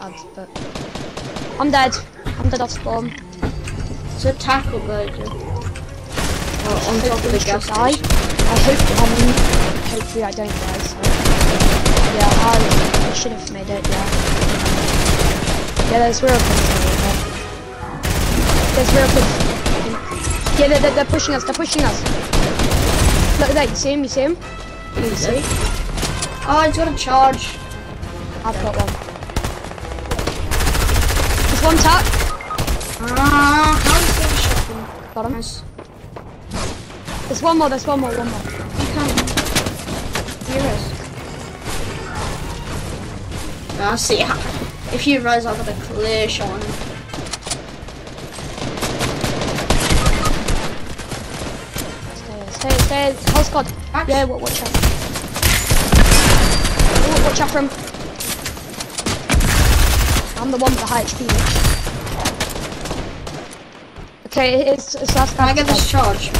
ads, but I'm dead. I'm dead off spawn. It's a tackle burger. Oh, on top of the gas die. I hope. I mean, hopefully I don't die. So yeah, I, I should have made it. Yeah. Yeah, there's real there. There's real kids. Yeah, they're, they're, they're pushing us. They're pushing us. Look at that. You see him? You see him? You see? Oh, he's got a charge. I've got one. There's one tap. Ah, how did get a? Got him. Nice. There's one more. There's one more. One more. You can. Here is. Ah, see, if you rise, I've got a clear shot on him. Stay, stay, stay. House God. Yeah, watch out. Watch out from. I'm the one with the high HP. Okay, it's, it's last Can I get this charge?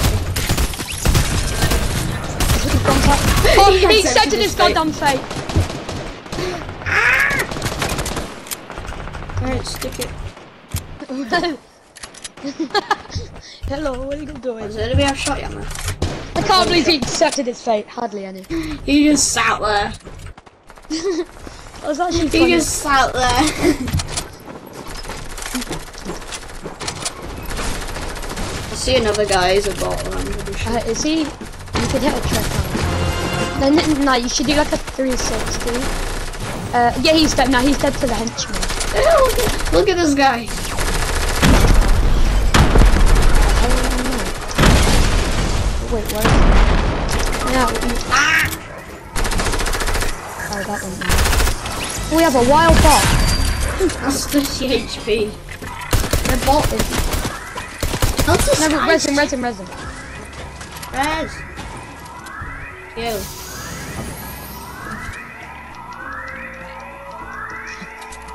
Oh, He he accepted accepted his his goddamn fate. Ah! Alright, stick it. Hello, what are you doing? Was it? Do we have shot yet, man? I can't believe he accepted his fate. Hardly any. He just sat there. I was actually He funny. just sat there. I see another guy, he's a bot. Sure. Uh, is he? You could hit a trick on him. No, you should do like a 360. Uh, yeah, he's dead. No, he's dead to the henchman. look, at, look at this guy. Wait, what? No. Ah! Oh, that one. Now. We have a wild bot. That's 30 HP. The bot is. How's this No, resin, resin, resin. Res. Yo.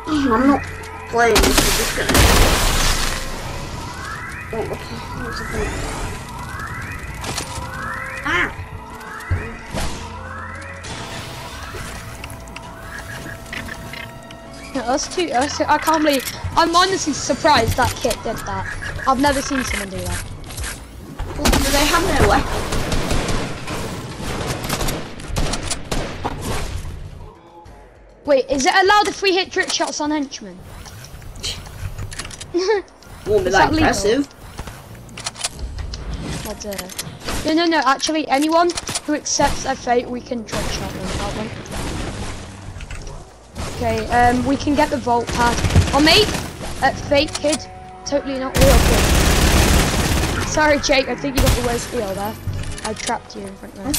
Oh, I'm not playing I'm just gonna. Oh, what the us two, us two, I can't believe. I'm honestly surprised that kid did that. I've never seen someone do that. Well, do they have no weapon? Wait, is it allowed if we hit trick shots on henchmen? Won't be that that legal? impressive. Uh, no, no, no. Actually, anyone who accepts their fate, we can trick shot them. Can't we? Okay, um, we can get the vault pad. Oh, mate, uh, fake kid, totally not real kid. Sorry, Jake. I think you got the worst deal there. I trapped you in front of me.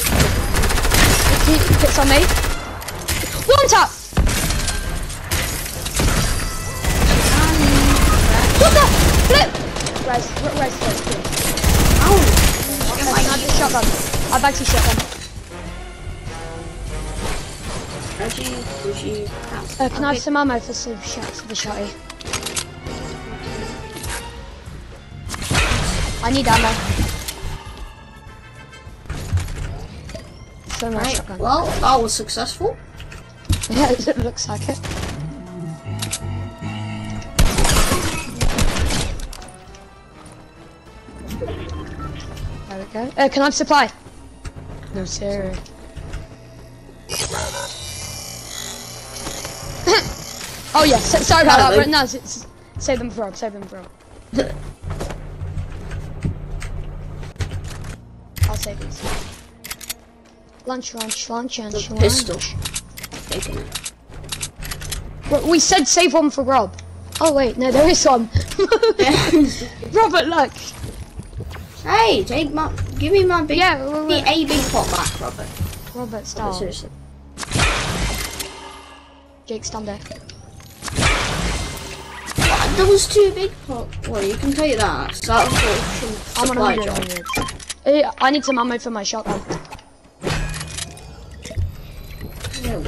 Hits on me. One tap. What the flip? Res, res, res, please. Ow! I have the shotgun. I've actually shotgun. Reggie, Reggie, Uh, can I have some ammo for some shots for the shotty? I need ammo. So much Right, shotgun. well, that was successful. Yeah, it looks like it. There we go. Uh, can I have supply? No, sir. Oh yeah, so, sorry about that. Hello. No, s- s- save them for Rob. Save them for Rob. I'll save these. Lunch, lunch, lunch, lunch, The lunch. pistol. Taking it. We said save one for Rob. Oh wait, no, there is one. Robert, look. hey, take my, give me my big, Yeah, wait, the a big pot back, Robert. Robert, Robert, stop. seriously. Jake, stand there. There was too big pot. Well, you can take that. So that was for some I'm on supply 100. job. 100. Uh, I need some ammo for my shotgun. No.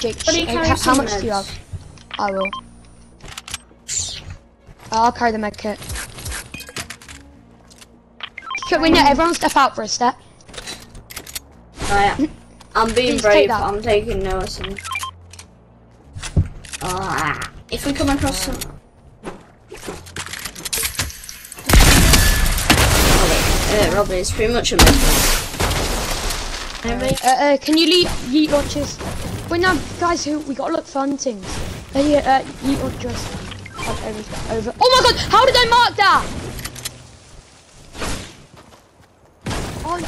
Jake, you eh, sh- how, how some much do you have? I will. Uh, I'll carry the med kit. Can we um, let everyone step out for a step? Right. Oh, mm. I'm being Please brave. I'm taking notice. And ah. If we come across some. Uh, Robbie, it's pretty much a myth. Anybody? Uh, uh, can you leave yeet launchers? Wait, no, guys, who we gotta look for hunting. Uh, yeah, uh, yeet launchers. Oh, over, over. Oh my god, how did I mark that? Oh,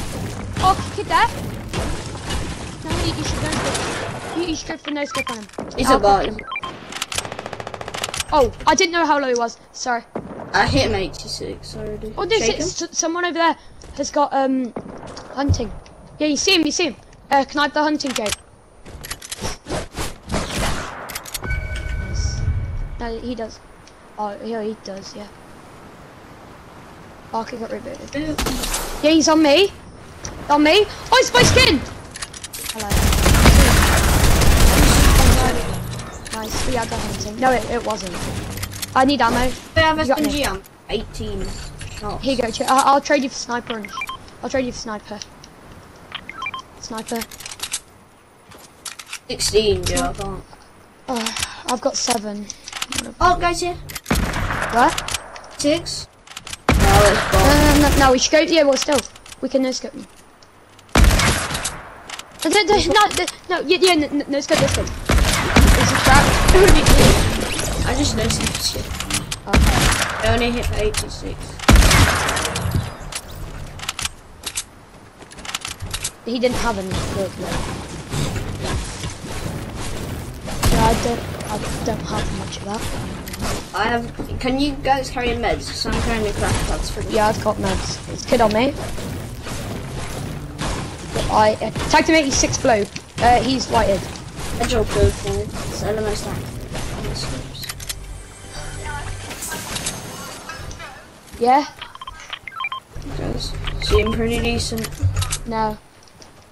oh, kid there. No, you, you should go. You, you should go for no scope on him. He's I'll a bot. Oh, I didn't know how low he was. Sorry. I hit him 86 already. Oh, there's s- someone over there has got um hunting. Yeah, you see him. You see him. Uh, can I have the hunting cape? Nice. No, he does. Oh, yeah, he does. Yeah. Barker got rebooted. Yeah, he's on me. On me. Oh, it's my skin. Nice. We hunting. No, it, it wasn't. I need ammo. I have You. SMG, I'm 18 shots. Here you go. Tra- I'll, I'll trade you for sniper. And I'll trade you for sniper. Sniper. 16, Joe, I can't. Oh, I've got seven. Oh, guys here. What? Six. No, it's No, no, no, no, we should go. Yeah, well, still, we can no scope them. No, no, no, no, no, no, yeah, yeah, no, no, no scope this thing. It's a trap. I just noticed this shit. Okay. I only hit for 86. He didn't have any. Look, look. Yeah, I don't, I don't have much of that. I have. Can you guys carry meds? So I'm carrying the crash pads for Yeah, I've got meds. It's kid on me. I uh, tagged him 86 blue. Uh, he's whited. Edge or purple. It's the most active. on the scopes. Yeah? Guys, seem pretty decent. No.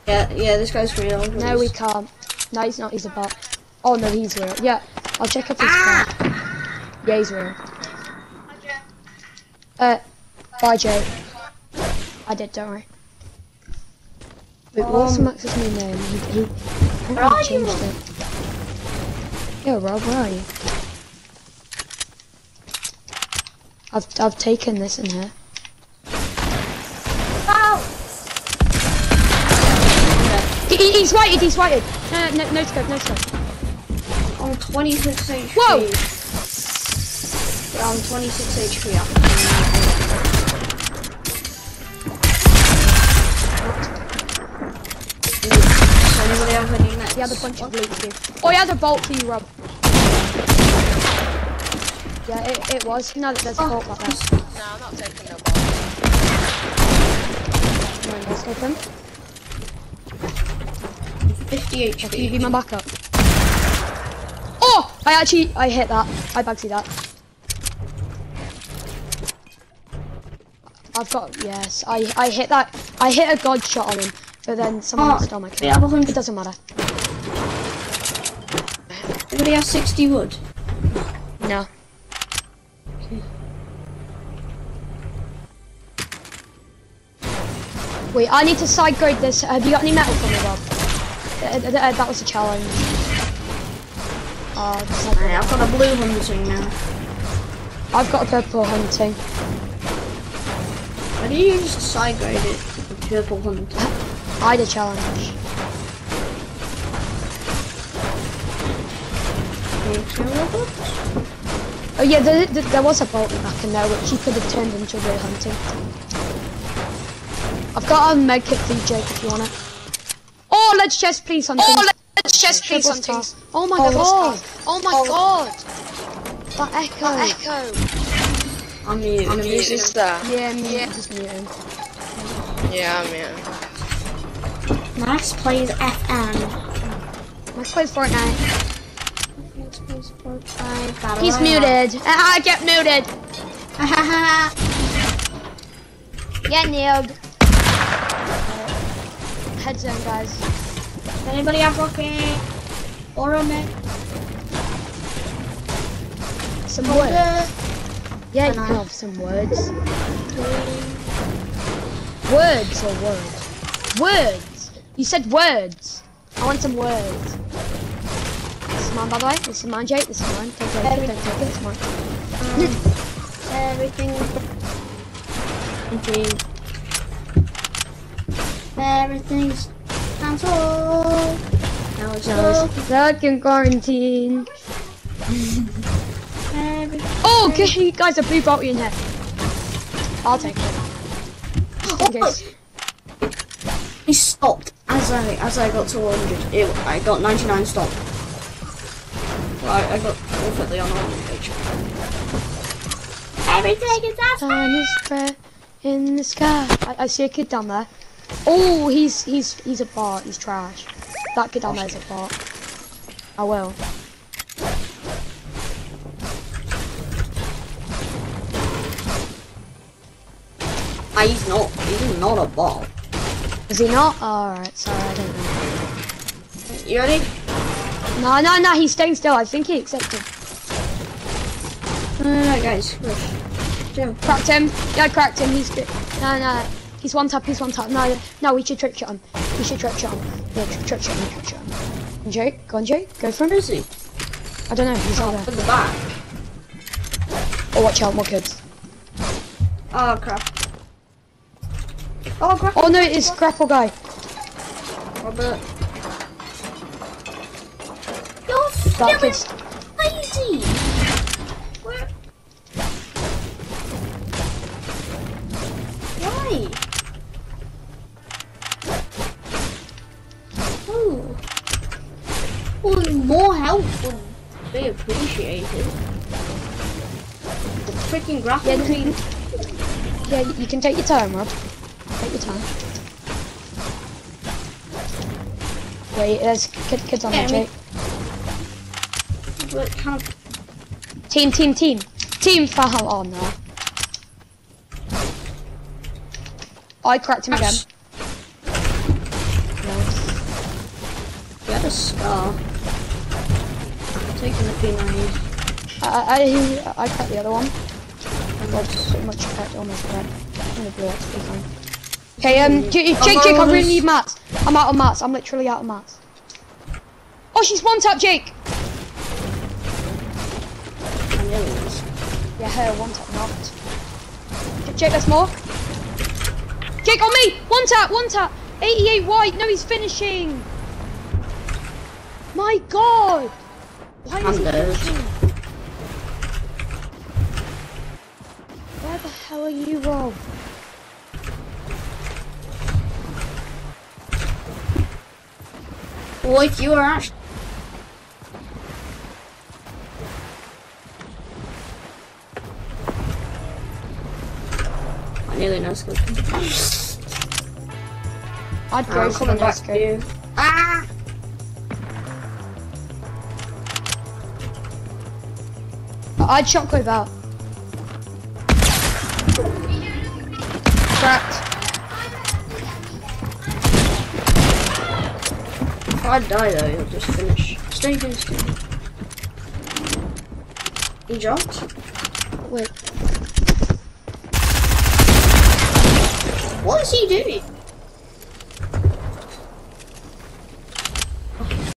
Yeah, yeah, this guy's real. No, we can't. No, he's not. He's a bot. Oh no, he's real. Yeah, I'll check if he's Ah! Yeah, he's real. Uh, bye, Jay. I did. Don't worry. Wait, what's Max's new name? He, he, I Where are you? it. Yo, Rob, where are you? I've I've taken this in here. Oh. He, he- he's whited. He's whited. No, no, no, no scope. No scope. On 26 HP. Whoa! Yeah, on 26 HP. Does anybody have any? He had a bunch of loot you. Oh, he had a bolt for you, Rob. Yeah, it, it was. Know that there's a bolt like that. No, I'm not taking no ball. Come on, let's go for him. 50 Can you HP. be my backup? Oh! I actually, I hit that. I bagsy that. I've got, yes, I, I hit that. I hit a god shot on him, but then someone Oh, stole my kill. a It doesn't matter. Anybody have 60 wood? No. Wait, I need to side grade this. Have you got any metal for me, Bob? Uh, uh, uh, that was a challenge. Oh, side grade. Right, I've got a blue hunting now. I've got a purple hunting. Why do you just side grade it purple hunting? I did challenge. Oh yeah, there, there, there was a bolt back in there which you could have turned into real hunting. I've got a med kit for you, Jake, if you want it. Oh, let's chest please hunting. Oh, let's chest please Triple hunting. Oh my Triple god. Oh my god. That echo. Echo. I'm mute. I'm Who's mute. that? Yeah, me, just mute him. Yeah, man. Max plays FM. Let's play Fortnite. He's muted. Ah, get muted. Get nailed. Heads in, guys. Does anybody have rocket? Or a mech? Some words. Yeah, you can have some words. Words or words? Words. You said words. I want some words. Mine, by the way. This is mine, Jake. This is mine. Don't take it. Take it. It's mine. Um, everything. Quarantine. Everything's cancelled. Now it's stuck in quarantine. Oh, okay, guys, a blue bounty in here. I'll take it. Case. He stopped as I as I got to 100. It, I got 99 stop. Right, I got perfectly on 100 page. Everything is Sun is bright in the sky. I, I see a kid down there. Oh, he's he's he's a bot. He's trash. That kid down there is a bot. I will. Ah, he's not. He's not a ball. Is he not? Oh, Alright, sorry, I don't know. You ready? No, no, no, he's staying still. I think he accepted. No, no, no, guys. Rush. Cracked him. Yeah, I cracked him. He's good. No, no. He's one tap, he's one tap. No, no, we should trick shot him. We should trick shot him. Yeah, trick, trick shot him, trick shot him. Jake, go on, Jake. Go for him. Where is he? I don't know. He's Oh, at there. the back. Oh, watch out, more kids. Oh, crap. Oh, crap. Oh no, it's grapple guy. Robert. Feeling kid's. crazy. Where? Why? Oh. Well, more help would be appreciated. The freaking grapple Yeah, team. Yeah, you can take your time, Rob. Take your time. Wait, yeah, there's kid, kids on Yeah, mean- Jake. But kind of Team, team, team. Team foul. Oh no. I cracked him again. Nice. He had a scar. I'm taking the P90. I, I, I, I cracked the other one. Pretty much cracked, almost cracked. I'm gonna blow fine. Okay, um, Jake, Jake, Jake, I really need mats. I'm out of mats. I'm literally out of mats. Oh, she's one tap, Jake. And the other ones. Yeah, her one tap knocked. Jake, more. Jake, on me! One tap, one tap! 88 white, no, he's finishing! My god! Why is he finishing? Where the hell are you, Rob? If you are actually. I nearly no scope. I'd go I'm for coming the back to you. Ah! I'd shockwave out. Cracked. If I die though, you'll just finish. Stay here, stay here. He jumped? Wait, What is he doing?